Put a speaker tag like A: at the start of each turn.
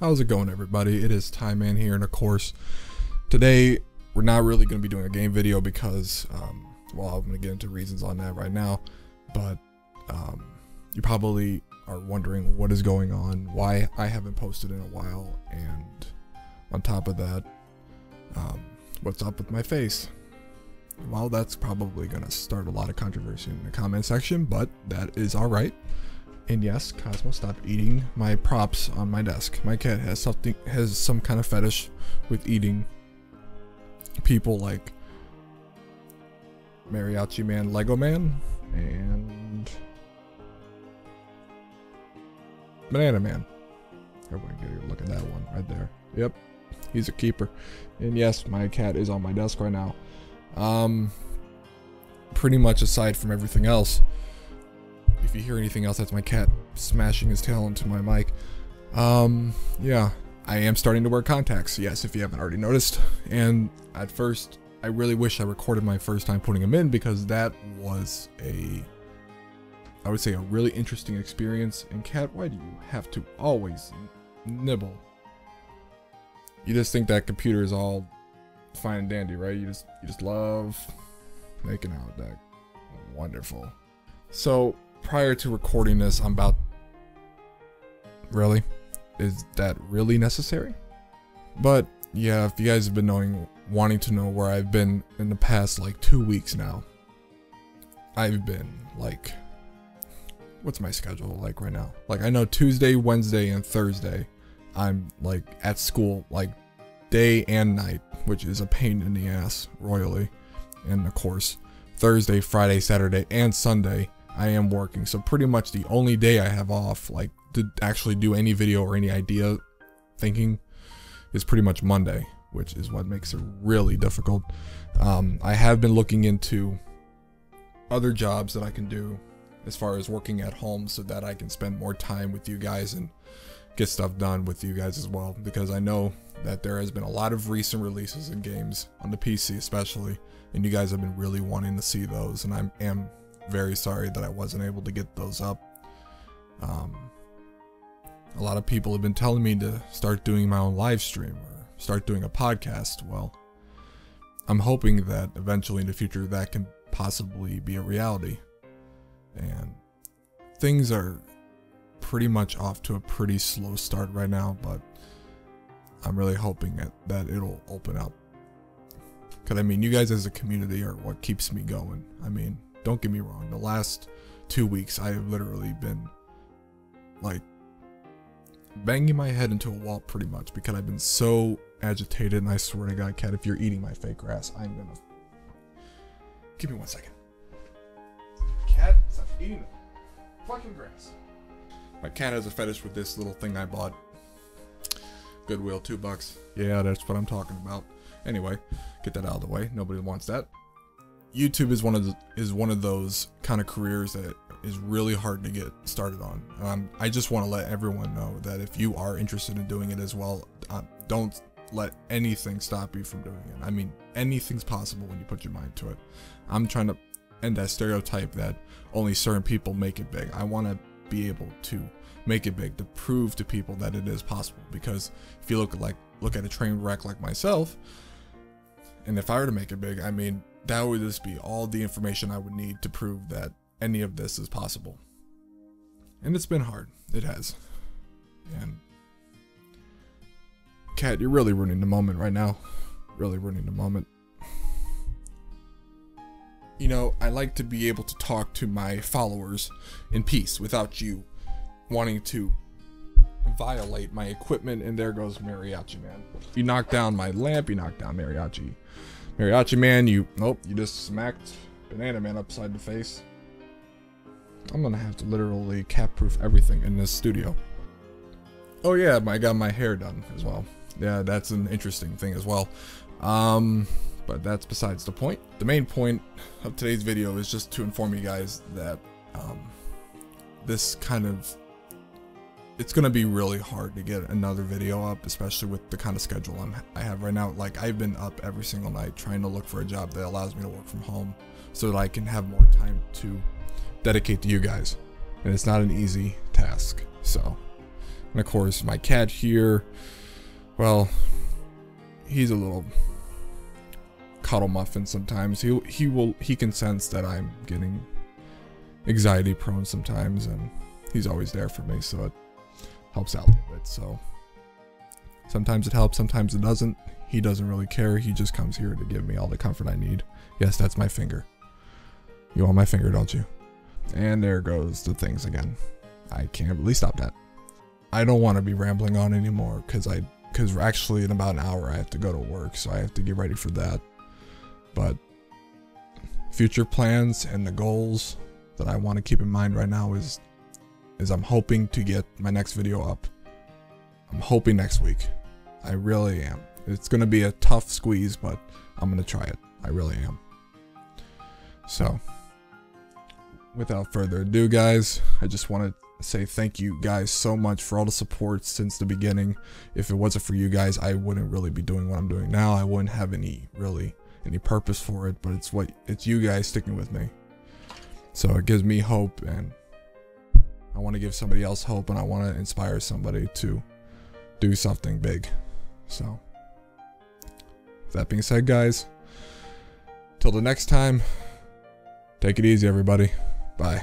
A: How's it going, everybody? It is Tyman here, and of course, today we're not really going to be doing a game video because, um, well, I'm going to get into reasons on that right now, but um, you probably are wondering what is going on, why I haven't posted in a while, and on top of that, um, what's up with my face. Well, that's probably going to start a lot of controversy in the comment section, but that is alright. And yes, Cosmo, stop eating my props on my desk. My cat has something has some kind of fetish with eating people like Mariachi Man, Lego Man, and Banana Man. Everyone get a look at that one right there. Yep, he's a keeper. And yes, my cat is on my desk right now. Um, pretty much aside from everything else, if you hear anything else, that's my cat smashing his tail into my mic. Um, yeah, I am starting to wear contacts, yes, if you haven't already noticed. And at first, I really wish I recorded my first time putting them in because that was a, I would say, a really interesting experience. And cat, why do you have to always nibble? You just think that computer is all fine and dandy, right? You just, you just love making out that wonderful. So prior to recording this, I'm about. Really? Is that really necessary? But yeah, if you guys have been knowing, wanting to know where I've been in the past like two weeks now, I've been like. What's my schedule like right now? Like, I know Tuesday, Wednesday, and Thursday, I'm like at school, like day and night, which is a pain in the ass royally. And of course, Thursday, Friday, Saturday, and Sunday, I am working. So pretty much the only day I have off, like to actually do any video or any idea thinking, is pretty much Monday, which is what makes it really difficult. Um, I have been looking into other jobs that I can do as far as working at home so that I can spend more time with you guys and get stuff done with you guys as well because I know that there has been a lot of recent releases in games on the PC especially and you guys have been really wanting to see those and I am very sorry that I wasn't able to get those up. Um, a lot of people have been telling me to start doing my own live stream or start doing a podcast. Well, I'm hoping that eventually in the future that can possibly be a reality. And things are pretty much off to a pretty slow start right now, but I'm really hoping that, that it'll open up. Because, I mean, you guys as a community are what keeps me going. I mean, don't get me wrong, the last two weeks I have literally been like banging my head into a wall pretty much because I've been so agitated and I swear to God, cat, if you're eating my fake grass, I'm gonna give me one second. Cat, stop eating the fucking grass. My cat has a fetish with this little thing I bought. Goodwill, two bucks. Yeah, that's what I'm talking about. Anyway, get that out of the way. Nobody wants that. YouTube is one of the, is one of those kind of careers that is really hard to get started on. Um, I just want to let everyone know that if you are interested in doing it as well, uh, don't let anything stop you from doing it. I mean, anything's possible when you put your mind to it. I'm trying to end that stereotype that only certain people make it big. I want to be able to make it big to prove to people that it is possible. Because if you look like look at a train wreck like myself, and if I were to make it big, I mean, that would just be all the information I would need to prove that any of this is possible. And it's been hard. It has. And Cat, you're really ruining the moment right now. Really ruining the moment. You know, I like to be able to talk to my followers in peace without you wanting to violate my equipment and there goes Mariachi Man. You knocked down my lamp, you knocked down Mariachi. Mariachi Man, you nope, you just smacked Banana Man upside the face. I'm gonna have to literally cat proof everything in this studio. Oh yeah, I got my hair done as well. Yeah, that's an interesting thing as well. Um, but that's besides the point. The main point of today's video is just to inform you guys that um, this kind of it's gonna be really hard to get another video up, especially with the kind of schedule I'm, I have right now. Like I've been up every single night trying to look for a job that allows me to work from home, so that I can have more time to dedicate to you guys. And it's not an easy task. So, And of course, my cat here, well, he's a little cuddle muffin sometimes. He he will he can sense that I'm getting anxiety prone sometimes and he's always there for me, so it helps out a little bit. So sometimes it helps, sometimes it doesn't. He doesn't really care. He just comes here to give me all the comfort I need. Yes, that's my finger. You want my finger, don't you? And there goes the things again. I can't really stop that. I don't want to be rambling on anymore because I because actually in about an hour I have to go to work, so I have to get ready for that. But future plans and the goals that I want to keep in mind right now is is I'm hoping to get my next video up. I'm hoping next week. I really am. It's going to be a tough squeeze, but I'm going to try it. I really am. So, without further ado, guys, I just want to say thank you guys so much for all the support since the beginning. If it wasn't for you guys, I wouldn't really be doing what I'm doing now. I wouldn't have any really any purpose for it, but it's what it's you guys sticking with me. So it gives me hope and I want to give somebody else hope and I want to inspire somebody to do something big. So that being said, guys, till the next time, take it easy everybody. Bye.